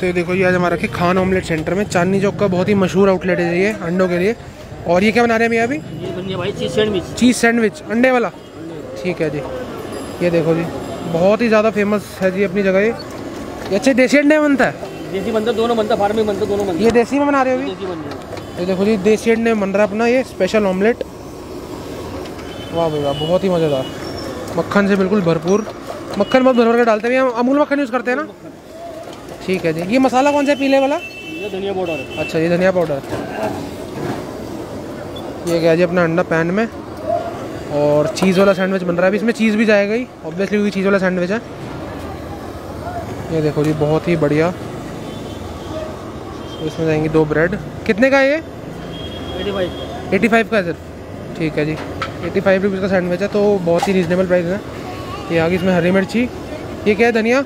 तो ये देखो ये आज हमारा रखे खान ऑमलेट सेंटर में। चांदनी चौक का बहुत ही मशहूर आउटलेट है ये अंडों के लिए। और ये क्या बना रहे हैं भैया अभी? ये बन गया भाई चीज़ सैंडविच चीज़ सैंडविच अंडे वाला? ठीक है जी। ये देखो जी बहुत ही ज़्यादा फ़ेमस है जी अपनी जगह ये। अच्छे देसी अंडे बनता है? देसी बनता दोनों बनता फार्म में बनता दोनों बनता। ये देसी में बना रहे हो अभी? ये देखो जी देसी अंडे बन रहा है अपना ये स्पेशल ऑमलेट वाह भाई वाह बहुत ही मज़ेदार। मक्खन से बिल्कुल भरपूर। मक्खन बहुत भर भर के डालते हैं अमूल मक्खन यूज़ करते हैं ना? ठीक है जी। ये मसाला कौन सा पीले वाला? ये धनिया पाउडर अच्छा ये धनिया पाउडर ये गया जी अपना अंडा पैन में। और चीज़ वाला सैंडविच बन रहा है। अभी इसमें चीज़ भी जाएगा ही ऑब्वियसली क्योंकि चीज़ वाला सैंडविच है। ये देखो जी बहुत ही बढ़िया। इसमें जाएँगी दो ब्रेड कितने का है ये? एटी फाइव एटी फाइव का है सर ठीक है जी। एटी फाइव रुपीज़ का सैंडविच है तो बहुत ही रीजनेबल प्राइस है। ये आ गई इसमें हरी मिर्ची। ये क्या है धनिया?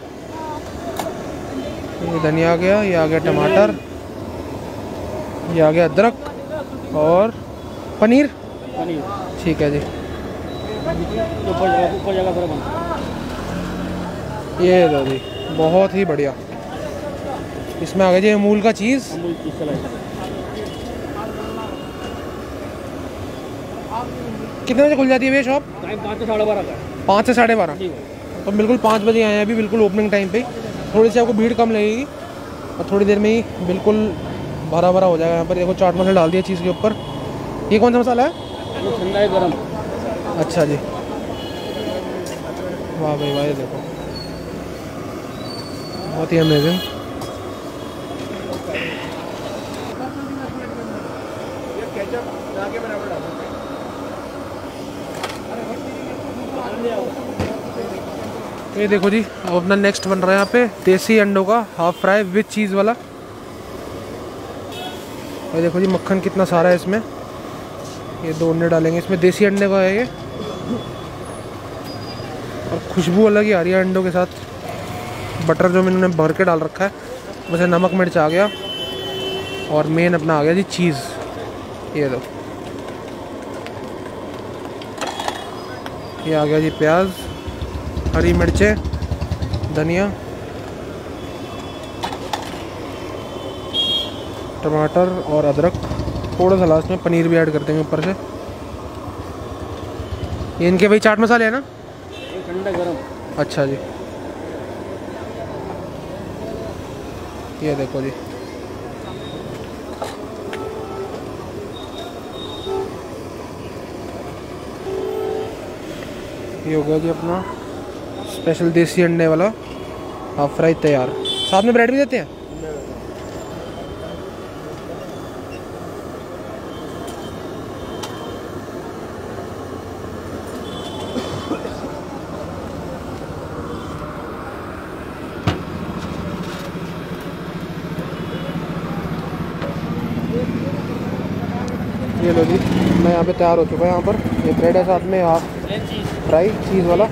ये धनिया आ गया ये आ गया टमाटर ये आ गया अदरक और पनीर। पनीर ठीक है जी। ऊपर जगह ये लो जी बहुत ही बढ़िया। इसमें आ गया जी अमूल का चीज़। कितने बजे खुल जाती है भैया शॉप पाँच से साढ़े बारह का। पाँच से साढ़े बारह। तो बिल्कुल पाँच बजे आए हैं अभी बिल्कुल ओपनिंग टाइम पे। थोड़ी सी आपको भीड़ कम लगेगी और थोड़ी देर में ही बिल्कुल भरा भरा हो जाएगा यहाँ पर। देखो चाट मसाला डाल दिया चीज़ के ऊपर। ये कौन सा मसाला है? ठंडा है गर्म। अच्छा जी। वाह भाई वाह ये देखो। बहुत ही अमेजिंग ये देखो जी अब अपना नेक्स्ट बन रहा है यहाँ पे, देसी अंडों का हाफ़ फ्राई विथ चीज़ वाला। ये देखो जी, मक्खन कितना सारा है इसमें। ये दो अंडे डालेंगे, इसमें देसी अंडे का है ये। और खुशबू अलग ही आ रही है अंडों के साथ। बटर जो मैंने भर के डाल रखा है, वैसे नमक मिर्च आ गया। और मेन अपना आ गया जी चीज़ ये दो। ये आ गया जी प्याज। हरी मिर्चें धनिया टमाटर और अदरक। थोड़ा सा लास्ट में पनीर भी ऐड कर देंगे ऊपर से। ये इनके भाई चाट मसाले हैं ना? ठंडा गरम। अच्छा जी। ये देखो जी। ये हो गया जी अपना स्पेशल देसी अंडे वाला हाफ़ फ्राई तैयार। साथ में ब्रेड भी देते हैं? ये लो जी मैं यहाँ पे तैयार हो चुका है यहाँ पर। ये ब्रेड है साथ में हाफ़ फ्राई चीज़ वाला।